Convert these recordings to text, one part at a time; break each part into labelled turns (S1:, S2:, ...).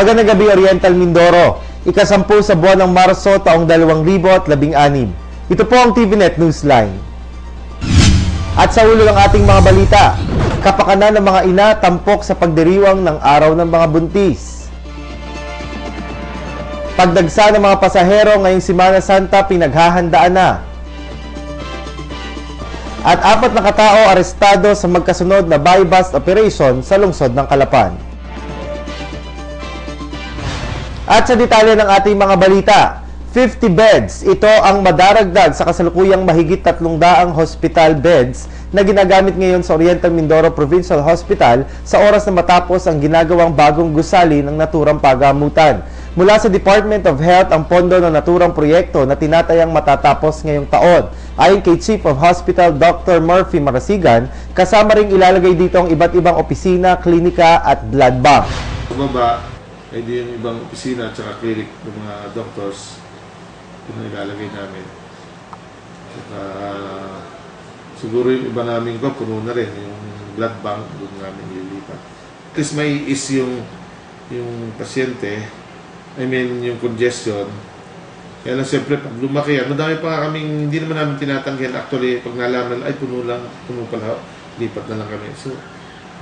S1: Magandang gabi Oriental Mindoro. Ikasampu sa buwan ng Marso taong 2016. Ito po ang TVNet Newsline. At sa ulo ng ating mga balita, kapakanan ng mga ina tampok sa pagdiriwang ng araw ng mga buntis. Pagdagsa ng mga pasahero ngayong Simana Santa pinaghahandaan na. At apat na katao arestado sa magkasunod na buy-bust operation sa lungsod ng Kalapan. At sa detalye ng ating mga balita, 50 beds, ito ang madaragdag sa kasalukuyang mahigit 300 hospital beds na ginagamit ngayon sa Oriental Mindoro Provincial Hospital sa oras na matapos ang ginagawang bagong gusali ng naturang pagamutan. Mula sa Department of Health ang pondo ng naturang proyekto na tinatayang matatapos ngayong taon. Ayon kay Chief of Hospital Dr. Murphy Marasigan, kasama ring ilalagay dito ang iba't ibang opisina, klinika at blood bank.
S2: Baba, ay di yung ibang opisina at saka clinic ng mga doctors yun ang ilalagay namin. Saka, siguro yung iba namin ko, puno na rin. Yung blood bank, doon namin ililipat. At least may is yung yung pasyente, I mean, yung congestion. Kaya lang siyempre, pag lumaki yan, madami pa kaming, hindi naman namin tinatanggihan. Actually, pag nalaman, ay puno lang, puno pala, lipat na lang kami. So,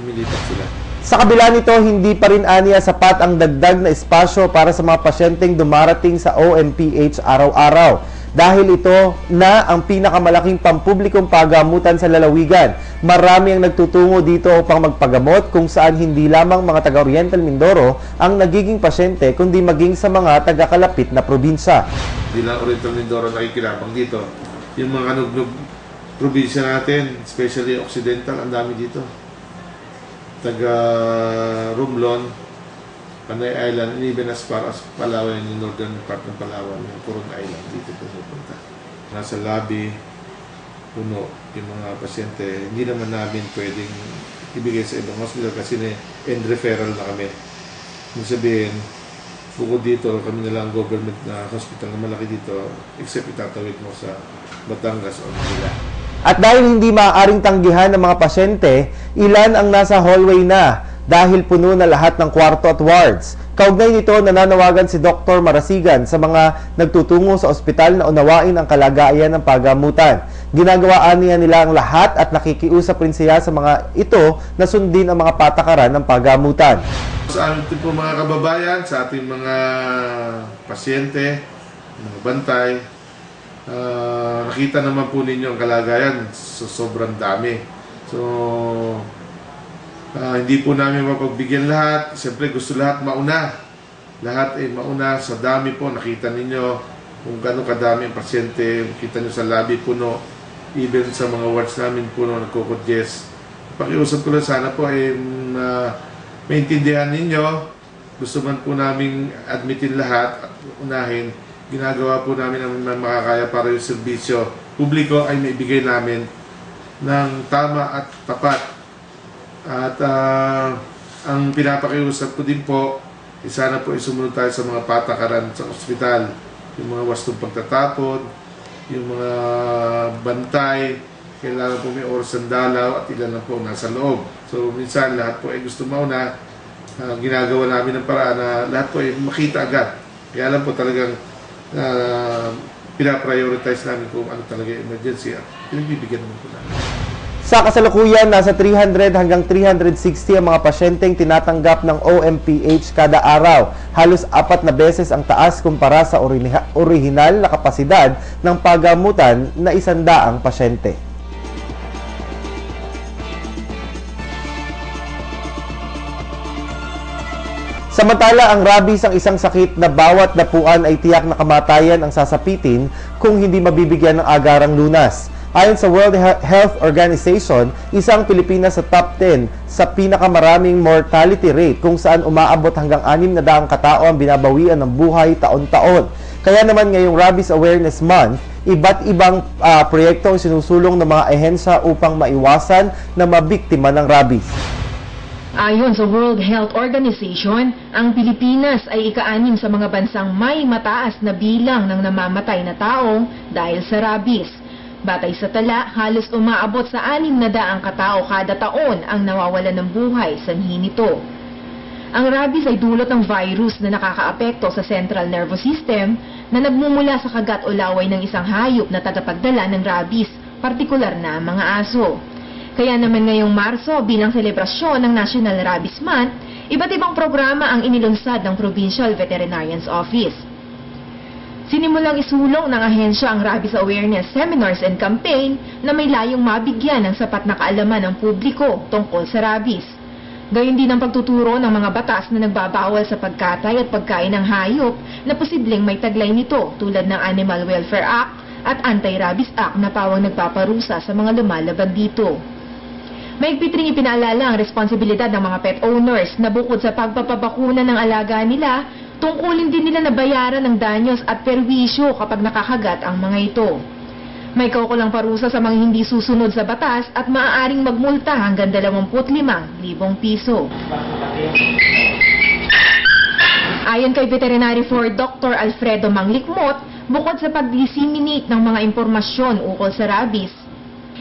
S2: lumilipat sila.
S1: Sa kabila nito, hindi pa rin aniya sapat ang dagdag na espasyo para sa mga pasyenteng dumarating sa OMPH araw-araw. Dahil ito na ang pinakamalaking pampublikong pagamutan sa lalawigan. Marami ang nagtutungo dito upang magpagamot kung saan hindi lamang mga taga-Oriental Mindoro ang nagiging pasyente kundi maging sa mga taga-kalapit na probinsya.
S2: Hindi lang Oriental Mindoro nakikilabang dito. Yung mga kanugnog probinsya natin, especially Occidental, ang dami dito. Taga Romblon, Panay Island, and even as far as Palawan, yung northern part ng Palawan, yung Coron Island, dito pumupunta. Nasa lobby, puno yung mga pasyente. Hindi naman namin pwedeng ibigay sa ibang hospital kasi na end referral na kami. Ibig sabihin, bukod dito, kami na lang government na hospital na malaki dito, except itatawid mo sa Batangas o Manila.
S1: At dahil hindi maaaring tanggihan ng mga pasyente, ilan ang nasa hallway na dahil puno na lahat ng kwarto at wards. Kaugnay nito, nananawagan si Dr. Marasigan sa mga nagtutungo sa ospital na unawain ang kalagayan ng pagamutan. Ginagawaan niya nila ang lahat at nakikiusap rin siya sa mga ito na sundin ang mga patakaran ng pagamutan.
S2: Sa ating mga kababayan, sa ating mga pasyente, mga bantay, ah, nakita naman po ninyo ang kalagayan so, sobrang dami. So, ah, hindi po namin mapagbigyan lahat. Siyempre gusto lahat mauna. Lahat ay mauna sa dami po. Nakita ninyo kung gaano kadami ang pasyente. Nakita nyo sa lobby puno. Even sa mga wards namin puno, nagkukudges. Pakiusap ko lang sana po ay na maintindihan ninyo. Gusto man po namin admitin lahat at unahin. Ginagawa po namin ang makakaya para yung serbisyo publiko ay maibigay namin ng tama at tapat. At ah, ang pinapakiusap ko din po, eh, sana po isumunod tayo sa mga patakaran sa ospital. Yung mga wastong pagtatapon, yung mga bantay, kailangan po may oras ng dalaw at ilan na po nasa loob. So minsan lahat po ay gusto mauna, Ah, ginagawa namin ng paraan na lahat po ay makita agad. Kaya alam po talagang uh, pinaprioritize namin kung ano talaga yung emergency at pinagbibigyan naman po namin.
S1: Sa kasalukuyan, nasa 300 hanggang 360 ang mga pasyenteng tinatanggap ng OMPH kada araw. Halos apat na beses ang taas kumpara sa orihinal na kapasidad ng pagamutan na isandaang pasyente. Samantala, ang rabies ang isang sakit na bawat dapuan ay tiyak na kamatayan ang sasapitin kung hindi mabibigyan ng agarang lunas. Ayon sa World He- Health Organization, isang Pilipinas sa top 10 sa pinakamaraming mortality rate kung saan umaabot hanggang 6 na daang katao ang binabawian ng buhay taon-taon. Kaya naman ngayong Rabies Awareness Month, iba't ibang ah, proyekto ang sinusulong ng mga ehensya upang maiwasan na mabiktima ng rabies.
S3: Ayon sa World Health Organization, ang Pilipinas ay ika-anim sa mga bansang may mataas na bilang ng namamatay na tao dahil sa rabies. Batay sa tala, halos umaabot sa anim na daang katao kada taon ang nawawala ng buhay sanhi nito. Ang rabies ay dulot ng virus na nakakaapekto sa central nervous system na nagmumula sa kagat o laway ng isang hayop na tagapagdala ng rabies, partikular na mga aso. Kaya naman ngayong Marso bilang selebrasyon ng National Rabies Month, iba't ibang programa ang inilunsad ng Provincial Veterinarian's Office. Sinimulang isulong ng ahensya ang rabies awareness seminars and campaign na may layong mabigyan ng sapat na kaalaman ng publiko tungkol sa rabies. Gayon din ang pagtuturo ng mga batas na nagbabawal sa pagkatay at pagkain ng hayop na posibleng may taglay nito tulad ng Animal Welfare Act at Anti-Rabies Act na pawang nagpaparusa sa mga lumalaban dito. Maigpit ring ipinaalala ang responsibilidad ng mga pet owners na bukod sa pagpapabakuna ng alaga nila, tungkulin din nila na bayaran ng danyos at perwisyo kapag nakakagat ang mga ito. May kaukulang parusa sa mga hindi susunod sa batas at maaaring magmulta hanggang 25,000 piso. Ayon kay Veterinary 4 Dr. Alfredo Manglikmot, bukod sa pag-disseminate ng mga impormasyon ukol sa rabies,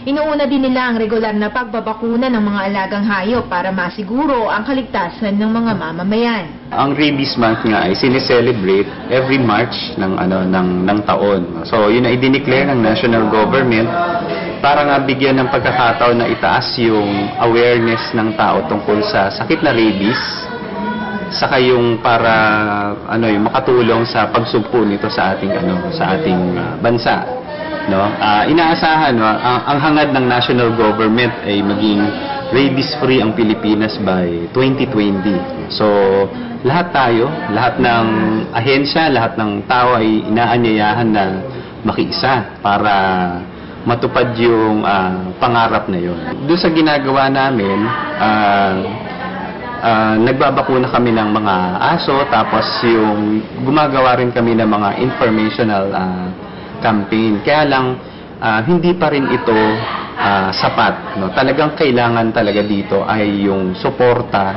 S3: inuuna din nila ang regular na pagbabakuna ng mga alagang hayop para masiguro ang kaligtasan ng mga mamamayan.
S4: Ang Rabies Month nga ay sineselebrate every March ng ano ng ng taon. So, yun ay dineclare ng national government para nga bigyan ng pagkakataon na itaas yung awareness ng tao tungkol sa sakit na rabies saka yung para ano yung makatulong sa pagsugpo nito sa ating ano sa ating ah, bansa no? Ah, inaasahan no, ang, ang hangad ng national government ay maging rabies free ang Pilipinas by 2020 so lahat tayo lahat ng ahensya lahat ng tao ay inaanyayahan na makiisa para matupad yung ah, pangarap na yun. Doon sa ginagawa namin, ah, ah, nagbabakuna kami ng mga aso tapos yung gumagawa rin kami ng mga informational ah, campaign. Kaya lang ah, hindi pa rin ito ah, sapat, no. Talagang kailangan talaga dito ay yung suporta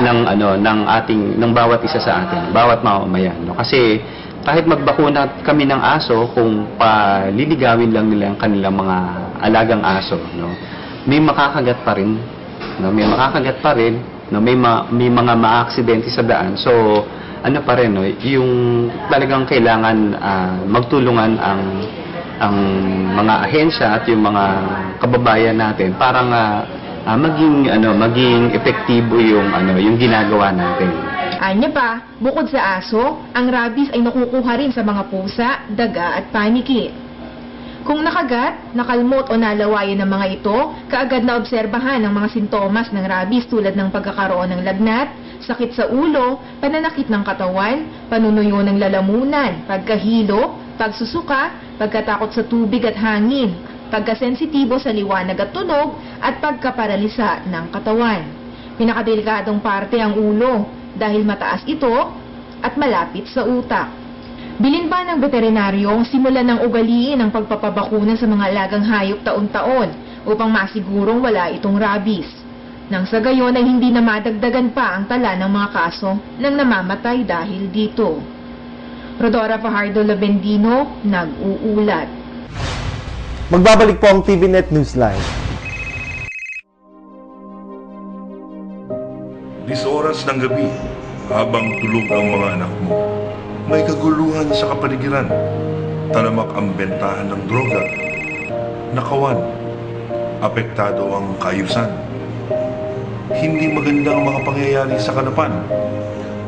S4: ng ano ng ating ng bawat isa sa atin, bawat mamamayan, no. Kasi kahit magbakuna kami ng aso kung paliligawin lang nila ang kanilang mga alagang aso, no. May makakagat pa rin, no. May makakagat pa rin, no. May ma- may mga maaksidente sa daan. So ano pa rin no, yung talagang kailangan ah, magtulungan ang ang mga ahensya at yung mga kababayan natin para nga ah, maging ano maging epektibo yung ano yung ginagawa natin.
S3: Anya pa, bukod sa aso, ang rabies ay nakukuha rin sa mga pusa, daga at paniki. Kung nakagat, nakalmot o nalawayan ng mga ito, kaagad na obserbahan ang mga sintomas ng rabies tulad ng pagkakaroon ng lagnat, sakit sa ulo, pananakit ng katawan, panunuyo ng lalamunan, pagkahilo, pagsusuka, pagkatakot sa tubig at hangin, pagkasensitibo sa liwanag at tunog, at pagkaparalisa ng katawan. Pinakadelikadong parte ang ulo dahil mataas ito at malapit sa utak. Bilin pa ng veterinaryong simulan ng ugaliin ang pagpapabakuna sa mga alagang hayop taon-taon upang masigurong wala itong rabies. Nang sa gayon ay hindi na madagdagan pa ang tala ng mga kaso ng namamatay dahil dito. Rodora Fajardo Labendino, nag-uulat.
S1: Magbabalik po ang TVNet Newsline.
S5: Dis oras ng gabi, habang tulog ang mga anak mo, may kaguluhan sa kapaligiran. Talamak ang bentahan ng droga. Nakawan. Apektado ang kaayusan. Hindi maganda ang mga pangyayari sa kanapan.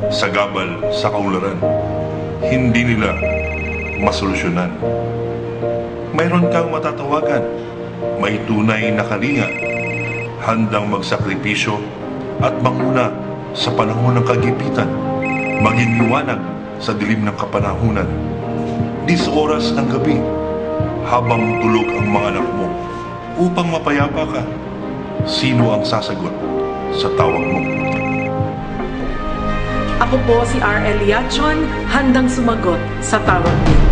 S5: Sagabal sa kaularan. Hindi nila masolusyonan. Mayroon kang matatawagan. May tunay na kalinga. Handang magsakripisyo at manguna sa panahon ng kagipitan, maging liwanag sa dilim ng kapanahunan. Dis oras ng gabi, habang tulog ang mga anak mo, upang mapayapa ka, sino ang sasagot sa tawag mo?
S6: Ako po si R.L. Yachon, handang sumagot sa tawag niyo.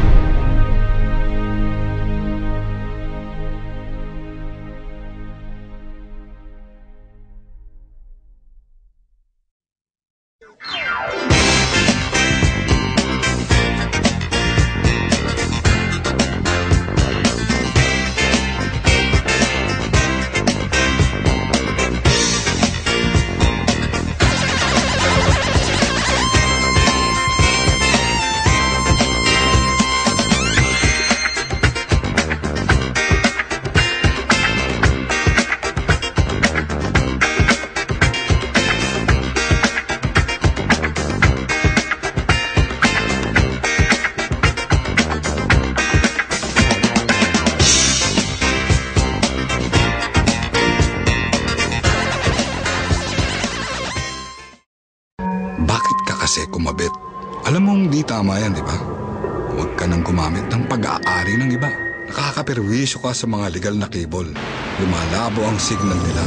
S7: Sa mga legal na cable. Lumalabo ang signal nila.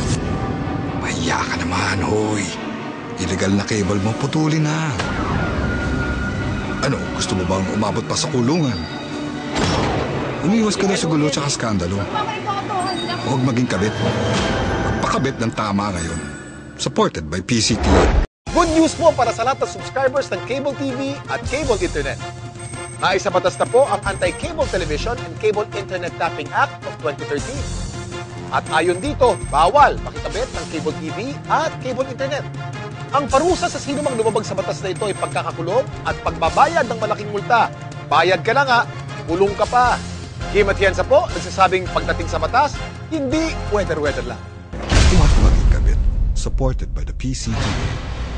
S7: Mahiya ka naman, hoy. Illegal na cable mo, putulin na. Ano, gusto mo bang umabot pa sa kulungan? Umiwas ka na sa gulo tsaka skandalo. Huwag maging kabit. Magpakabit ng tama ngayon. Supported by PCT.
S8: Good news po para sa lahat ng subscribers ng Cable TV at Cable Internet. Naisabatas na po ang Anti-Cable Television and Cable Internet Tapping Act of 2013. At ayon dito, bawal makitabit ng Cable TV at Cable Internet. Ang parusa sa sino mang lumabag sa batas na ito ay pagkakakulong at pagbabayad ng malaking multa. Bayad ka na nga, kulong ka pa. Kim Atienza po, nagsasabing pagdating sa batas, hindi weather-weather lang.
S7: Huwag maging kabit. Supported by the PCT.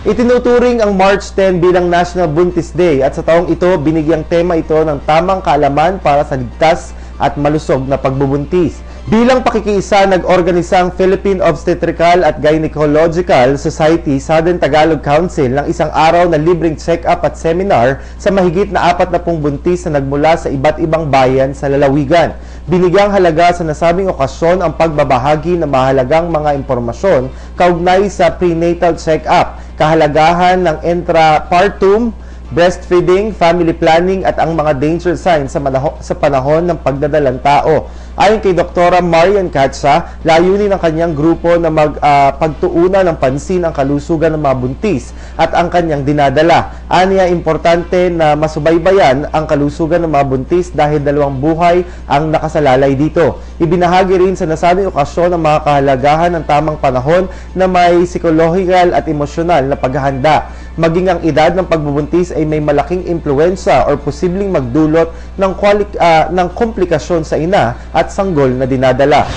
S1: Itinuturing ang March 10 bilang National Buntis Day at sa taong ito, binigyang tema ito ng tamang kaalaman para sa ligtas at malusog na pagbubuntis. Bilang pakikiisa, nag-organisa Philippine Obstetrical at Gynecological Society Southern Tagalog Council ng isang araw na libreng check-up at seminar sa mahigit na apat na buntis na nagmula sa iba't ibang bayan sa lalawigan. Binigyang halaga sa nasabing okasyon ang pagbabahagi ng mahalagang mga impormasyon kaugnay sa prenatal check-up, kahalagahan ng intrapartum, breastfeeding, family planning at ang mga danger signs sa, sa panahon ng pagdadalang tao. Ayon kay Dr. Marian Katsa, layunin ng kanyang grupo na magpagtuunan ng pansin ang kalusugan ng mga buntis at ang kanyang dinadala. Aniya, importante na masubaybayan ang kalusugan ng mga buntis dahil dalawang buhay ang nakasalalay dito. Ibinahagi rin sa nasabing okasyon ang mga kahalagahan ng tamang panahon na may psikolohikal at emosyonal na paghahanda maging ang edad ng pagbubuntis ay may malaking impluensya or posibleng magdulot ng, ah, ng komplikasyon sa ina at sanggol na dinadala.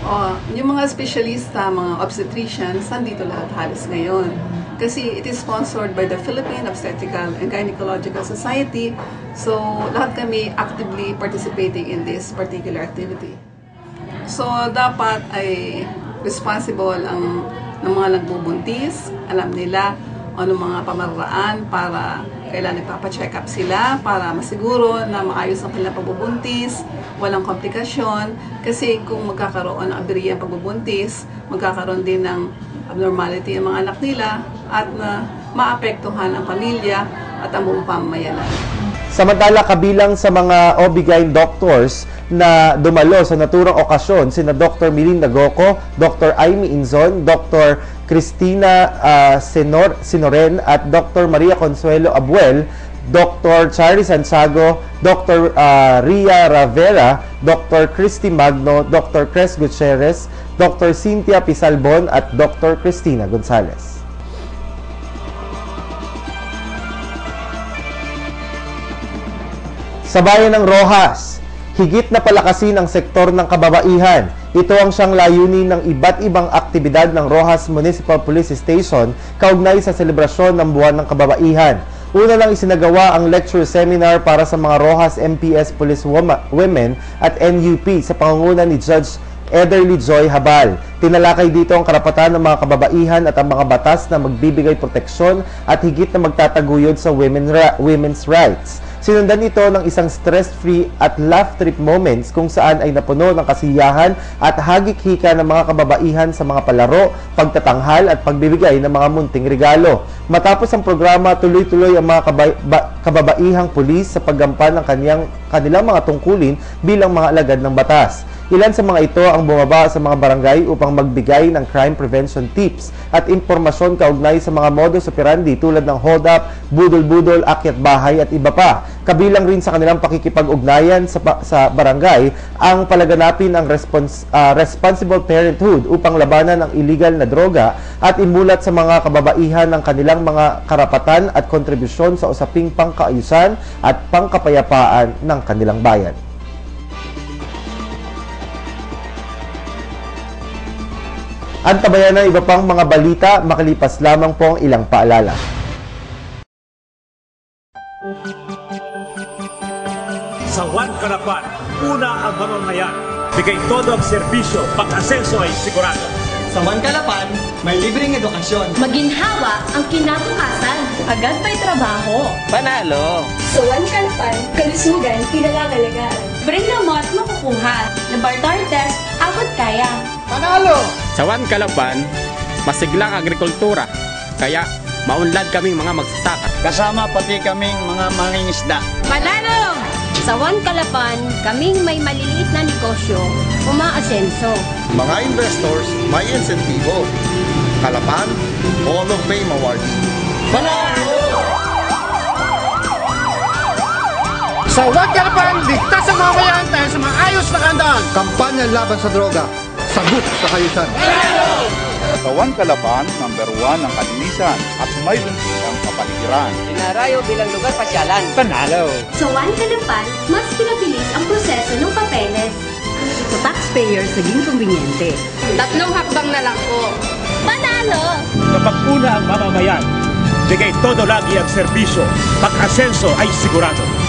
S9: Oh, yung mga specialista, mga obstetricians, nandito lahat halos ngayon. Kasi it is sponsored by the Philippine Obstetrical and Gynecological Society. So, lahat kami actively participating in this particular activity. So, dapat ay responsible ang ng mga nagbubuntis. Alam nila ano mga pamaraan para kailan nagpapacheck up sila para masiguro na maayos ang kanilang pagbubuntis, walang komplikasyon. Kasi kung magkakaroon ng aberya pagbubuntis, magkakaroon din ng abnormality ang mga anak nila at na maapektuhan ang pamilya at ang buong pamayanan.
S1: Samantala, kabilang sa mga OB-GYN doctors na dumalo sa naturang okasyon, sina Dr. Melinda Goco, Dr. Amy Inzon, Dr. Cristina ah, Senor, Sinoren at Dr. Maria Consuelo Abuel, Dr. Charlie Santiago, Dr. ah, Ria Ravera, Dr. Christy Magno, Dr. Cres Gutierrez, Dr. Cynthia Pisalbon at Dr. Cristina Gonzalez. Sa bayan ng Rojas, higit na palakasin ang sektor ng kababaihan. Ito ang siyang layunin ng iba't ibang aktibidad ng Rojas Municipal Police Station kaugnay sa selebrasyon ng buwan ng kababaihan. Una lang isinagawa ang lecture seminar para sa mga Rojas MPS Police Women at NUP sa pangunguna ni Judge Ederly Joy Habal. Tinalakay dito ang karapatan ng mga kababaihan at ang mga batas na magbibigay proteksyon at higit na magtataguyod sa women ra- women's rights. Sinundan ito ng isang stress-free at laugh trip moments kung saan ay napuno ng kasiyahan at hagik-hika ng mga kababaihan sa mga palaro, pagtatanghal at pagbibigay ng mga munting regalo. Matapos ang programa, tuloy-tuloy ang mga kababaihang pulis sa paggampan ng kanyang, kanilang mga tungkulin bilang mga alagad ng batas. Ilan sa mga ito ang bumaba sa mga barangay upang magbigay ng crime prevention tips at impormasyon kaugnay sa mga modus operandi tulad ng hold up, budol-budol, akyat bahay at iba pa. Kabilang rin sa kanilang pakikipag-ugnayan sa, sa barangay ang palaganapin ang respons- ah, responsible parenthood upang labanan ang illegal na droga at imulat sa mga kababaihan ng kanilang mga karapatan at kontribusyon sa usaping pangkaayusan at pangkapayapaan ng kanilang bayan. Antabayan ng iba pang mga balita, makalipas lamang po ang ilang paalala.
S10: Sa Juan Carapan, una ang mamamayan. Bigay todo ang serbisyo, pag-asenso ay sigurado.
S11: Sa One Kalapan, may libreng edukasyon.
S12: Maginhawa ang kinabukasan. Agad may trabaho.
S11: Panalo!
S12: Sa One Kalapan, kalusugan, kinalangalagaan. Bring gamot makukuha. Laboratory test, abot kaya.
S11: Panalo!
S13: Sa One Kalapan, masiglang agrikultura. Kaya maunlad kaming mga magsasaka.
S11: Kasama pati kaming mga mangingisda.
S12: Manalo! Sa One Kalapan, kaming may maliliit na negosyo, umaasenso.
S8: Mga investors, may insentibo. Kalapan, Hall of Fame awardee.
S11: Sa One Kalapan, ligtas ang mamayan dahil sa maayos na kandaan.
S8: Kampanya laban sa droga. Sagot sa kayusan.
S14: Sa One Kalaban, number one ang kalinisan at may bunsig ang kapaligiran.
S11: Dinarayo bilang lugar pasyalan.
S13: Panalo!
S12: Sa One Kalapan, mas pinabilis ang proseso ng papeles. Sa taxpayers, naging kumbinyente. Tatlong hakbang na lang po. Panalo!
S10: Kapag una ang mamamayan, bigay todo lagi ang serbisyo, pag-asenso ay sigurado.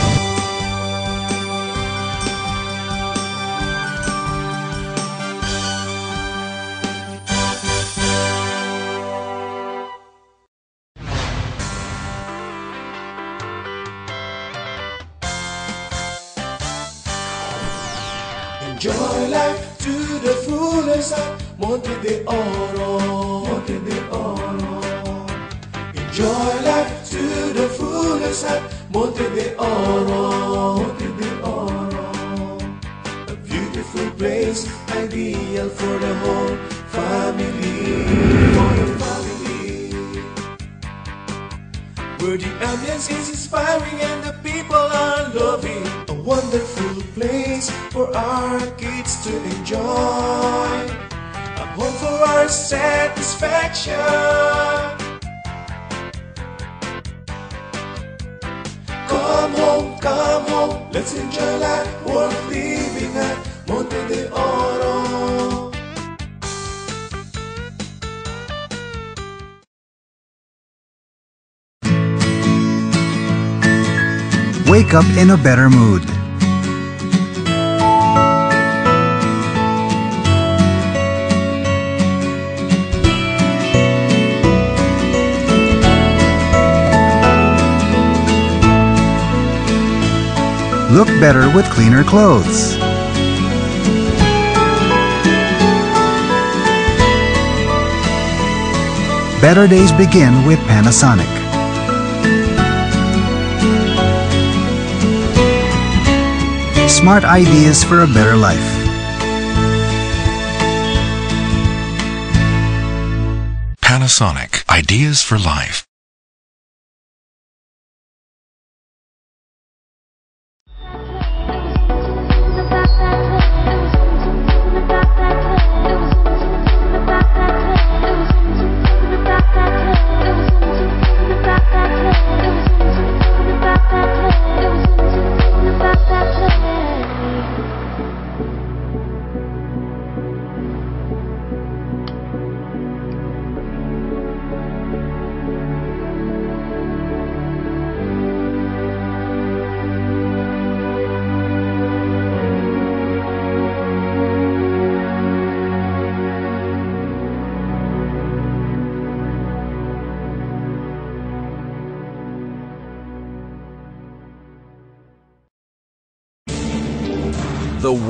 S15: Monte de Oro. Monte Oro. A beautiful place, ideal for the whole family. For the family. Where the ambience is inspiring and the people are loving. A wonderful place for our kids to enjoy. A home for our satisfaction. Let's enjoy life worth living at Monte de Oro.
S16: Wake up in a better mood. Look better with cleaner clothes. Better days begin with Panasonic. Smart ideas for a better life.
S17: Panasonic Ideas for Life.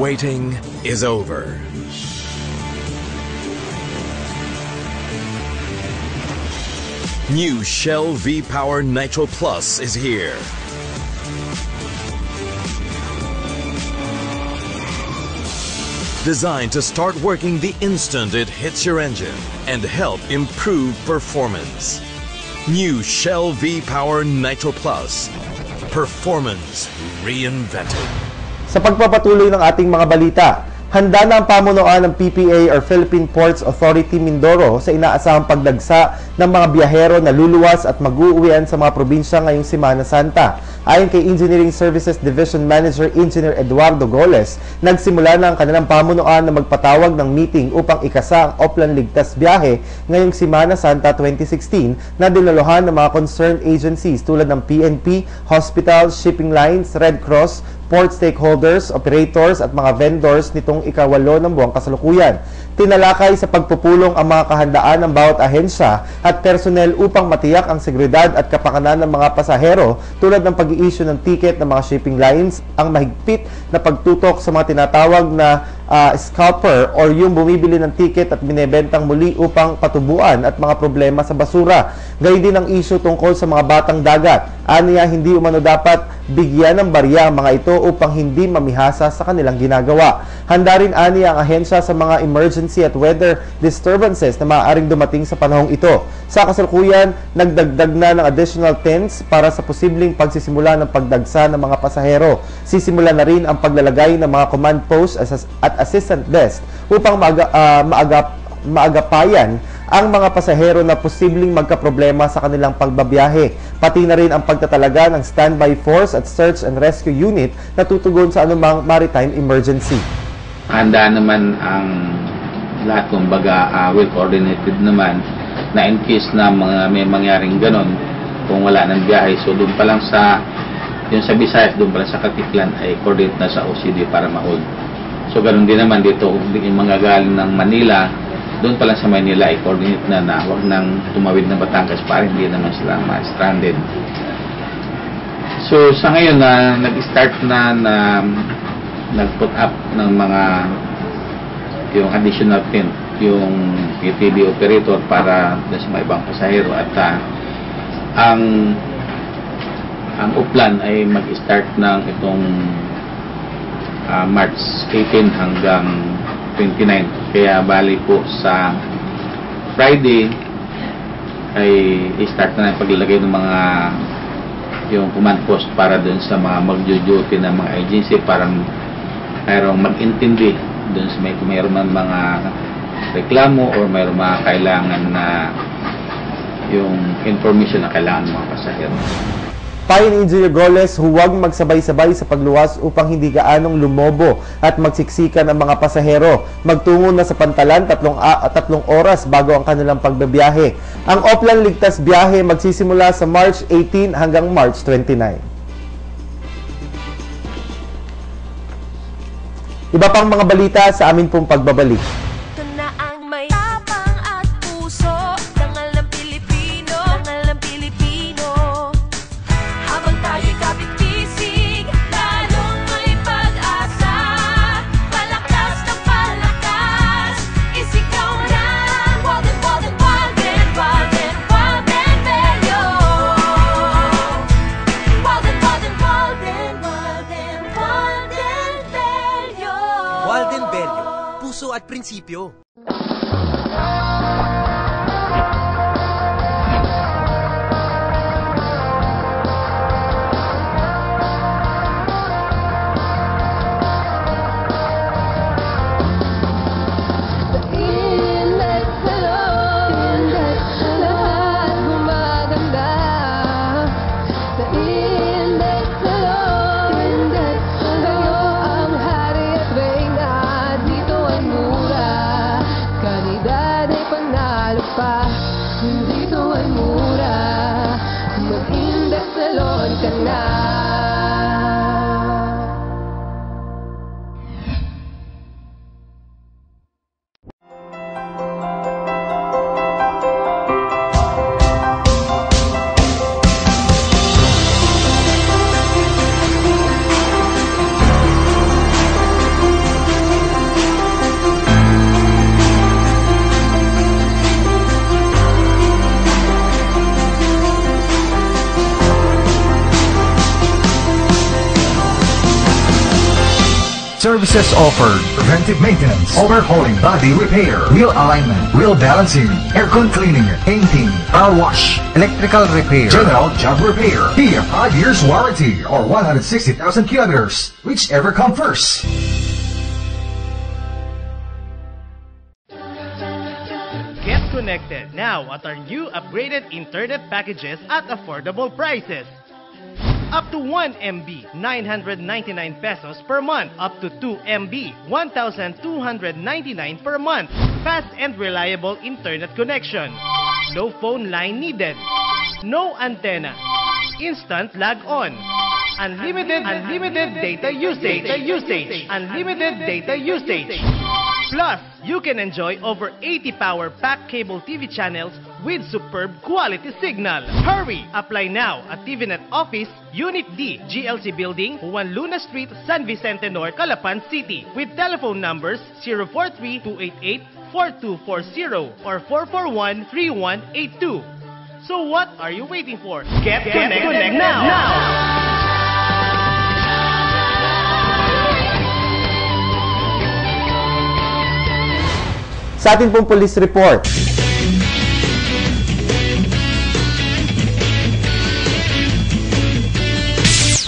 S18: Waiting is over. New Shell V-Power Nitro Plus is here. Designed to start working the instant it hits your engine and help improve performance. New Shell V-Power Nitro Plus. Performance reinvented.
S1: Sa pagpapatuloy ng ating mga balita, handa na ang pamunuan ng PPA or Philippine Ports Authority Mindoro sa inaasahang pagdagsa ng mga biyahero na luluwas at mag-uuwian sa mga probinsya ngayong Semana Santa. Ayon kay Engineering Services Division Manager Engineer Eduardo Goles, nagsimula na ang kanilang pamunuan na magpatawag ng meeting upang ikasa ang Oplan Ligtas Biyahe ngayong Semana Santa 2016 na dinalohan ng mga concerned agencies tulad ng PNP, hospitals, shipping lines, Red Cross, port stakeholders, operators at mga vendors nitong ikawalo ng buwang kasalukuyan. Tinalakay sa pagpupulong ang mga kahandaan ng bawat ahensya at personnel upang matiyak ang seguridad at kapakanan ng mga pasahero tulad ng pag-i-issue ng ticket ng mga shipping lines, ang mahigpit na pagtutok sa mga tinatawag na ah, scalper or yung bumibili ng ticket at binebentang muli upang patubuan at mga problema sa basura. Gayun din ang issue tungkol sa mga batang dagat. Aniya hindi umano dapat bigyan ng barya ang mga ito upang hindi mamihasa sa kanilang ginagawa. Handa rin aniya ang ahensya sa mga emergency at weather disturbances na maaaring dumating sa panahong ito. Sa kasalukuyan, nagdagdag na ng additional tents para sa posibleng pagsisimula ng pagdagsa ng mga pasahero. Sisimula na rin ang paglalagay ng mga command posts as- at assistant desk upang maaga, ah, maagap, maagapayan ang mga pasahero na posibleng magkaproblema sa kanilang pagbabiyahe. Pati na rin ang pagtatalaga ng standby force at search and rescue unit na tutugon sa anumang maritime emergency.
S19: handa naman ang lahat kumbaga uh, well coordinated naman na in case na mga may mangyaring ganon kung wala ng biyahe so doon pa lang sa yung sa Visayas doon pa lang sa Katiklan ay coordinate na sa OCD para ma-hold so ganun din naman dito yung mga galing ng Manila doon pa lang sa Manila ay coordinate na na huwag nang tumawid ng Batangas para hindi naman sila ma-stranded. So sa ngayon na nag-start na na nag-put up ng mga yung additional tent yung PTD operator para sa mga ibang pasahero at ah, ang ang uplan ay mag-start ng itong ah, March 18 hanggang 29 kaya bali po sa Friday ay i-start na ng paglalagay ng mga yung command post para dun sa mga magjo-duty ng mga agency para mayroong mag-intindi dun sa may kung mayroon mga reklamo or mayroong mga kailangan na yung information na kailangan ng mga pasahero.
S1: Ni Engineer Goles, huwag magsabay-sabay sa pagluwas upang hindi gaanong lumobo at magsiksikan ang mga pasahero. Magtungo na sa pantalan tatlong, a- tatlong oras bago ang kanilang pagbabiyahe. Ang Oplan Ligtas Biyahe magsisimula sa March 18 hanggang March 29. Iba pang mga balita sa amin pong pagbabalik.
S16: Services offered. Preventive maintenance, overhauling, body repair, wheel alignment, wheel balancing, aircon cleaning, painting, car wash, electrical repair, general job repair. Be a 5 years warranty or 160,000 kilometers, whichever comes first.
S11: Get connected now at our new upgraded internet packages at affordable prices. Up to 1 MB, 999 pesos per month. Up to 2 MB, 1,299 per month. Fast and reliable internet connection. No phone line needed. No antenna. Instant lag on. Unlimited, unlimited data usage. Data usage. Unlimited data usage. Plus, you can enjoy over 80 power pack cable TV channels with superb quality signal. Hurry! Apply now at TVNet Office, Unit D, GLC Building, Juan Luna Street, San Vicente North, Calapan City with telephone numbers 043-288-4240 or 441-3182. So what are you waiting for? Get, connected, now!
S1: Sa ating pong police report,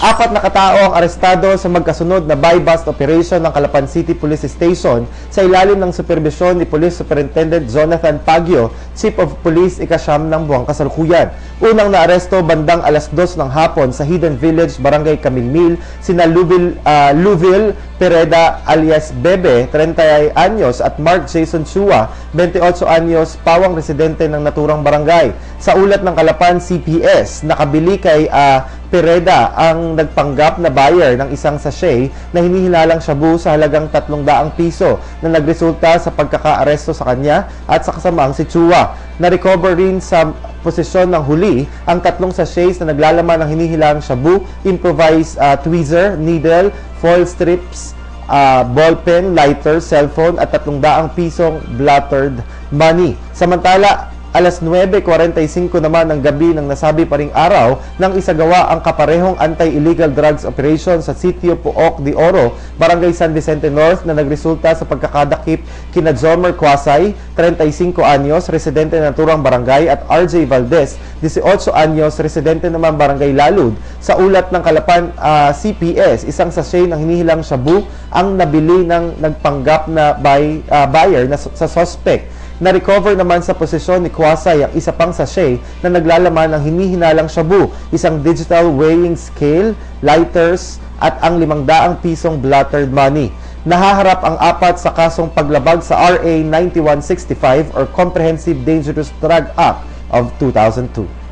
S1: Apat na katao ang arestado sa magkasunod na buy-bust operation ng Calapan City Police Station sa ilalim ng superbisyon ni Police Superintendent Jonathan Pagio, Chief of Police ikasyam ng buwang kasalukuyan. Unang naaresto bandang alas 2 ng hapon sa Hidden Village, Barangay Camilmil, sina Luvil, ah, Luvil Pereda alias Bebe, 30 anyos at Mark Jason Chua, 28 anyos, pawang residente ng naturang barangay. Sa ulat ng Kalapan CPS, nakabili kay ah, Pereda ang nagpanggap na buyer ng isang sachet na hinihinalang shabu sa halagang 300 piso na nagresulta sa pagkakaaresto sa kanya at sa kasamaang si Chua. Na-recover rin sa posisyon ng huli ang tatlong sachets na naglalaman ng hinihilang shabu, improvised ah, tweezer, needle, foil strips, ah, ballpen, lighter, cellphone at 300 pisong blattered money. Samantala, alas 9.45 naman ng gabi ng nasabi pa ring araw nang isagawa ang kaparehong anti-illegal drugs operation sa sitio Puok de Oro, Barangay San Vicente North na nagresulta sa pagkakadakip kina Zomer Quasay, 35 anyos, residente ng naturang barangay at RJ Valdez, 18 anyos, residente naman barangay Lalud. Sa ulat ng Kalapan ah, CPS, isang sachet ng hinihilang shabu ang nabili ng nagpanggap na buy, ah, buyer na, sa suspect. Na-recover naman sa posisyon ni Kwasay ang isa pang sachet na naglalaman ng hinihinalang shabu, isang digital weighing scale, lighters, at ang 500 pisong blattered money. Nahaharap ang apat sa kasong paglabag sa RA 9165 or Comprehensive Dangerous Drug Act of 2002.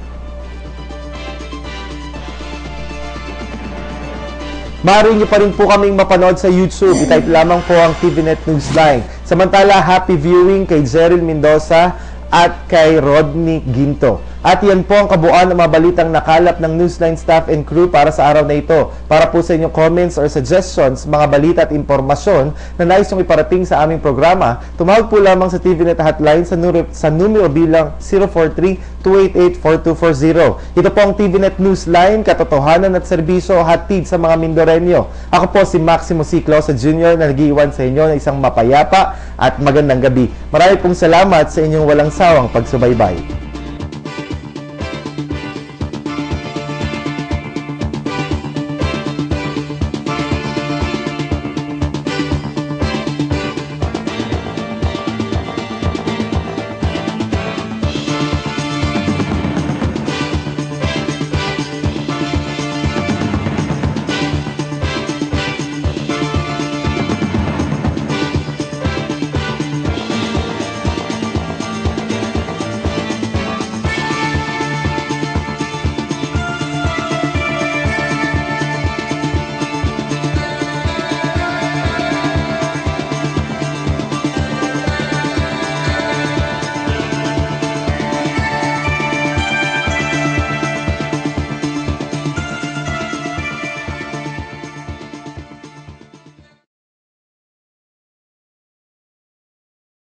S1: Maaari niyo pa rin po kaming mapanood sa YouTube. I-type lamang po ang TVNet Newsline. Samantala, happy viewing kay Jeryl Mendoza at kay Rodney Ginto. At yan po ang kabuuan ng mga balitang nakalap ng Newsline staff and crew para sa araw na ito. Para po sa inyong comments or suggestions, mga balita at impormasyon na nais niyong iparating sa aming programa, tumawag po lamang sa TVNet hotline sa, numero, sa numero bilang 043-288-4240. Ito po ang TVNet Newsline, katotohanan at serbisyo hatid sa mga Mindorenyo. Ako po si Maximo C. Closa Jr. na nag-iwan sa inyo ng isang mapayapa at magandang gabi. Marami pong salamat sa inyong walang sawang pagsubaybay.